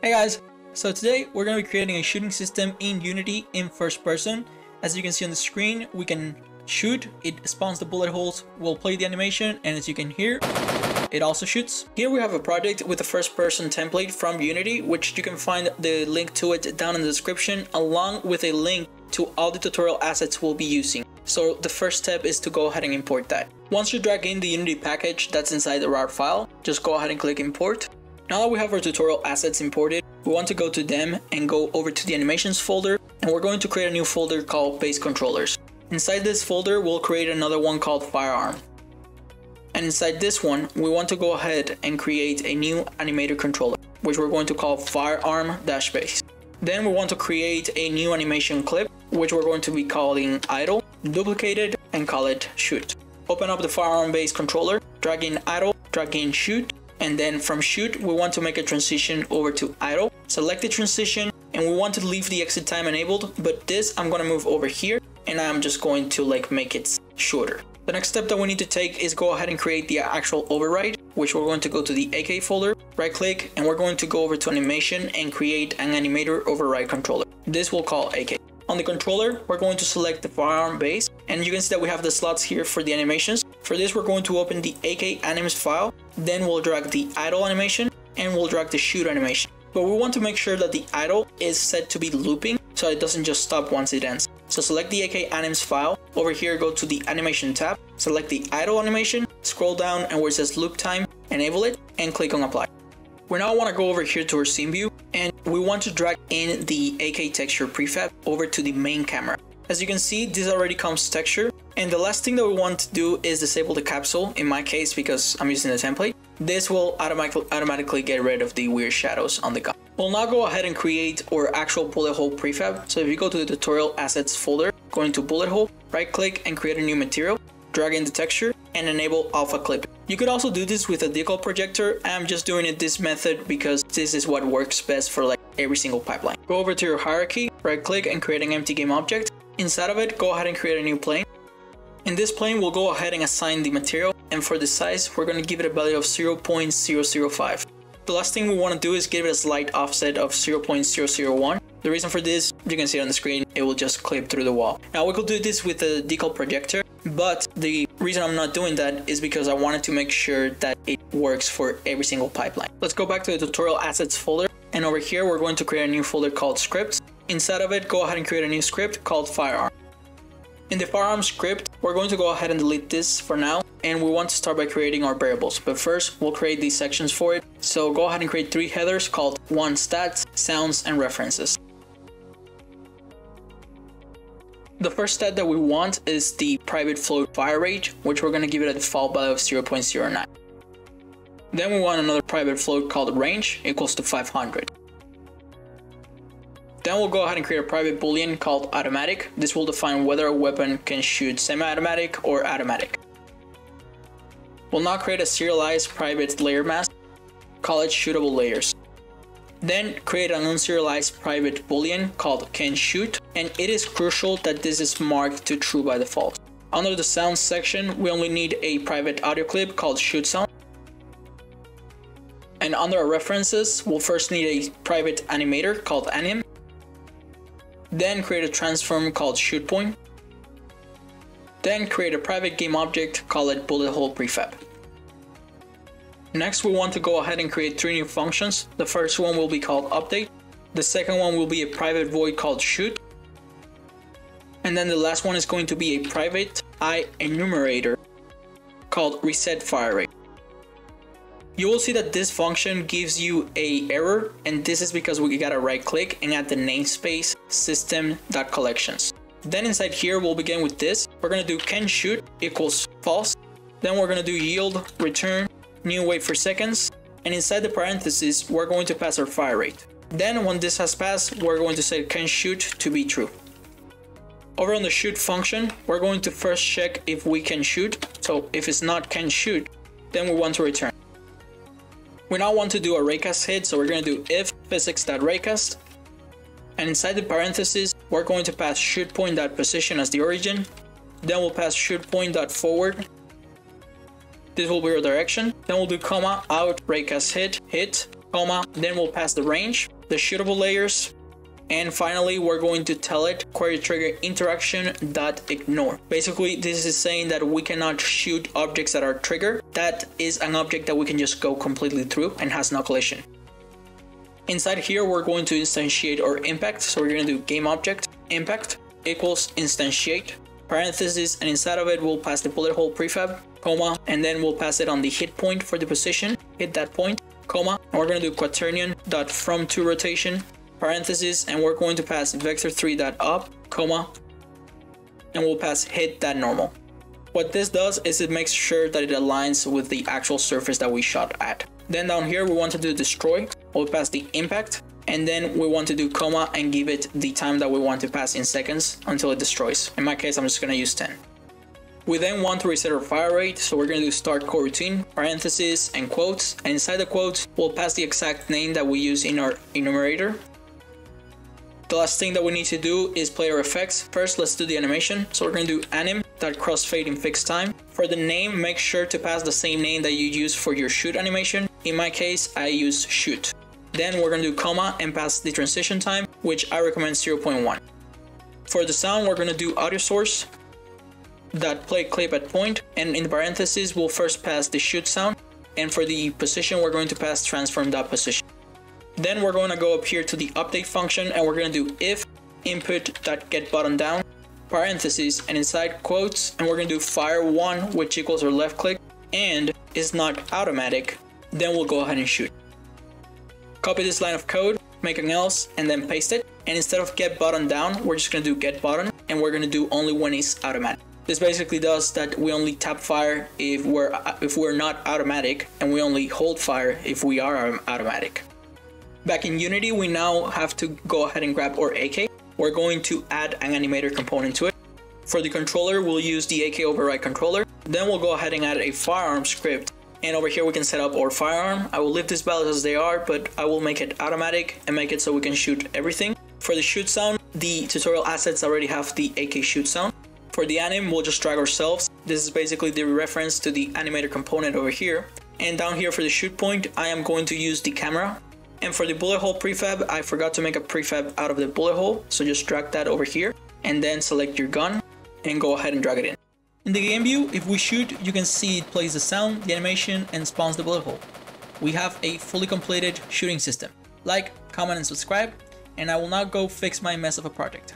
Hey guys, so today we're going to be creating a shooting system in Unity in first person. As you can see on the screen, we can shoot, it spawns the bullet holes, we'll play the animation, and as you can hear, it also shoots. Here we have a project with a first person template from Unity, which you can find the link to it down in the description, along with a link to all the tutorial assets we'll be using. So the first step is to go ahead and import that. Once you drag in the Unity package that's inside the RAR file, just go ahead and click import. Now that we have our tutorial assets imported, we want to go to them and go over to the animations folder and we're going to create a new folder called base controllers. Inside this folder, we'll create another one called firearm. And inside this one, we want to go ahead and create a new animator controller, which we're going to call firearm-base. Then we want to create a new animation clip, which we're going to be calling idle, duplicate it, and call it shoot. Open up the firearm base controller, drag in idle, drag in shoot, and then from shoot, we want to make a transition over to idle. Select the transition, and we want to leave the exit time enabled, but this I'm gonna move over here, and I'm just going to like make it shorter. The next step that we need to take is go ahead and create the actual override, which we're going to go to the AK folder, right click, and we're going to go over to animation and create an animator override controller. This will call AK. On the controller, we're going to select the firearm base, and you can see that we have the slots here for the animations. For this, we're going to open the AK anims file, then we'll drag the idle animation, and we'll drag the shoot animation. But we want to make sure that the idle is set to be looping, so it doesn't just stop once it ends. So select the AK anims file, over here go to the animation tab, select the idle animation, scroll down and where it says loop time, enable it, and click on apply. We now want to go over here to our scene view and we want to drag in the AK texture prefab over to the main camera. As you can see, this already comes texture and the last thing that we want to do is disable the capsule, in my case because I'm using the template. This will automatically, automatically get rid of the weird shadows on the gun. We'll now go ahead and create our actual bullet hole prefab. So if you go to the tutorial assets folder, go into bullet hole, right click and create a new material, drag in the texture and enable alpha clip. You could also do this with a decal projector. I'm just doing it this method because this is what works best for like every single pipeline. Go over to your hierarchy, right click and create an empty game object. Inside of it, go ahead and create a new plane. In this plane, we'll go ahead and assign the material and for the size, we're going to give it a value of 0.005. The last thing we want to do is give it a slight offset of 0.001. The reason for this, you can see it on the screen, it will just clip through the wall. Now we could do this with a decal projector, but the reason I'm not doing that is because I wanted to make sure that it works for every single pipeline. Let's go back to the tutorial assets folder, and over here we're going to create a new folder called scripts. Inside of it, go ahead and create a new script called firearm. In the firearm script, we're going to go ahead and delete this for now and we want to start by creating our variables. But first, we'll create these sections for it. So go ahead and create three headers called one stats, sounds, and references. The first stat that we want is the private float fire rate, which we're going to give it a default value of 0.09. Then we want another private float called range equals to 500. Then we'll go ahead and create a private boolean called automatic. This will define whether a weapon can shoot semi-automatic or automatic. We'll now create a serialized private layer mask, call it shootable layers. Then create an unserialized private boolean called can shoot, and it is crucial that this is marked to true by default. Under the sound section, we only need a private audio clip called shoot sound. And under our references, we'll first need a private animator called anim. Then create a transform called shoot point. Then create a private game object, call it bullet hole prefab. Next, we want to go ahead and create three new functions. The first one will be called update. The second one will be a private void called shoot. And then the last one is going to be a private i enumerator called reset fire rate. You will see that this function gives you a error and this is because we gotta right click and add the namespace system.collections. Then inside here, we'll begin with this. We're gonna do can shoot equals false. Then we're gonna do yield return new wait for seconds. And inside the parentheses, we're going to pass our fire rate. Then when this has passed, we're going to say can shoot to be true. Over on the shoot function, we're going to first check if we can shoot. So if it's not can shoot, then we want to return. We now want to do a raycast hit, so we're going to do if physics.raycast and inside the parentheses, we're going to pass shoot point.position as the origin. Then we'll pass shoot point.forward. This will be our direction. Then we'll do comma out raycast hit hit. comma, then we'll pass the range, the shootable layers, and finally, we're going to tell it query trigger interaction dot ignore. Basically, this is saying that we cannot shoot objects that are triggered. That is an object that we can just go completely through and has no collision. Inside here, we're going to instantiate our impact. So we're going to do game object impact equals instantiate parentheses and inside of it we'll pass the bullet hole prefab comma and then we'll pass it on the hit point for the position hit that point comma and we're going to do quaternion dot from to rotation parentheses and we're going to pass vector 3 dot up comma and we'll pass hit that normal what this does is it makes sure that it aligns with the actual surface that we shot at then down here we want to do destroy we'll pass the impact and then we want to do comma and give it the time that we want to pass in seconds until it destroys. In my case, I'm just gonna use 10. We then want to reset our fire rate, so we're gonna do start coroutine, parentheses, and quotes, and inside the quotes, we'll pass the exact name that we use in our enumerator. The last thing that we need to do is player effects. First, let's do the animation. So we're gonna do anim.crossfade in fixed time. For the name, make sure to pass the same name that you use for your shoot animation. In my case, I use shoot. Then we're going to do comma and pass the transition time, which I recommend 0.1. For the sound, we're going to do audio source that play clip at point, and in parentheses, we'll first pass the shoot sound, and for the position, we're going to pass transform that position. Then we're going to go up here to the update function, and we're going to do if input that get button down parentheses and inside quotes, and we're going to do fire one, which equals our left click, and is not automatic. Then we'll go ahead and shoot. Copy this line of code, make an else, and then paste it. And instead of get button down, we're just gonna do get button, and we're gonna do only when it's automatic. This basically does that we only tap fire if we're if we're not automatic, and we only hold fire if we are automatic. Back in Unity, we now have to go ahead and grab our AK. We're going to add an animator component to it. For the controller, we'll use the AK override controller. Then we'll go ahead and add a firearm script and over here we can set up our firearm. I will leave these values as they are, but I will make it automatic and make it so we can shoot everything. For the shoot sound, the tutorial assets already have the AK shoot sound. For the anim, we'll just drag ourselves. This is basically the reference to the animator component over here. And down here for the shoot point, I am going to use the camera. And for the bullet hole prefab, I forgot to make a prefab out of the bullet hole. So just drag that over here and then select your gun and go ahead and drag it in. In the game view, if we shoot, you can see it plays the sound, the animation, and spawns the bullet hole. We have a fully completed shooting system. Like, comment, and subscribe, and I will now go fix my mess of a project.